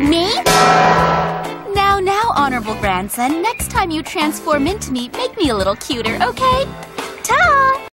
me? Now, now, honorable grandson, next time you transform into me, make me a little cuter, okay?